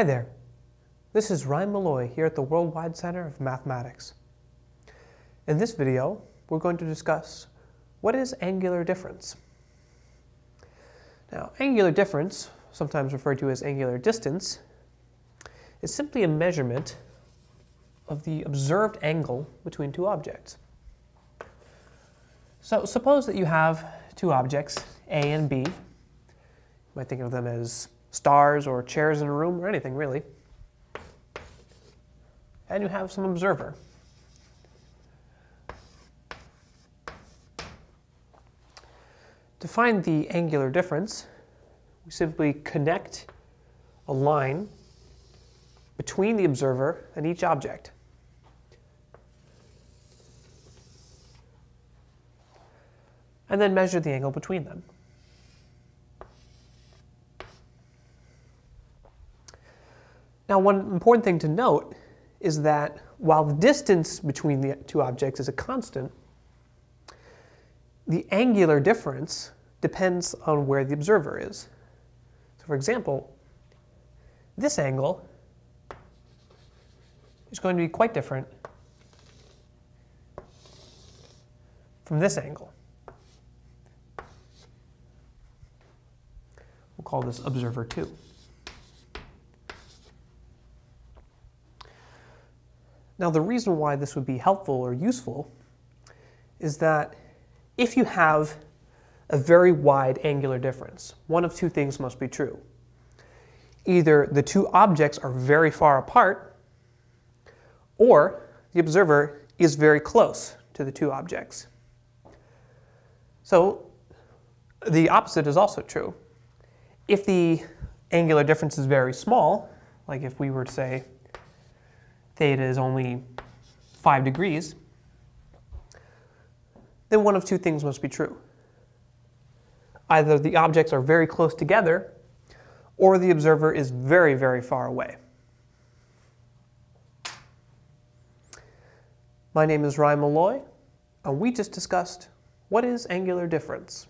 Hi there. This is Ryan Malloy here at the Worldwide Center of Mathematics. In this video, we're going to discuss what is angular difference. Now, angular difference, sometimes referred to as angular distance, is simply a measurement of the observed angle between two objects. So suppose that you have two objects, A and B. You might think of them as stars or chairs in a room or anything really. And you have some observer. To find the angular difference, we simply connect a line between the observer and each object. And then measure the angle between them. Now, one important thing to note is that while the distance between the two objects is a constant, the angular difference depends on where the observer is. So for example, this angle is going to be quite different from this angle. We'll call this observer 2. Now, the reason why this would be helpful or useful is that if you have a very wide angular difference, one of two things must be true. Either the two objects are very far apart, or the observer is very close to the two objects. So the opposite is also true. If the angular difference is very small, like if we were to say theta is only 5 degrees, then one of two things must be true. Either the objects are very close together, or the observer is very, very far away. My name is Ryan Malloy, and we just discussed what is angular difference.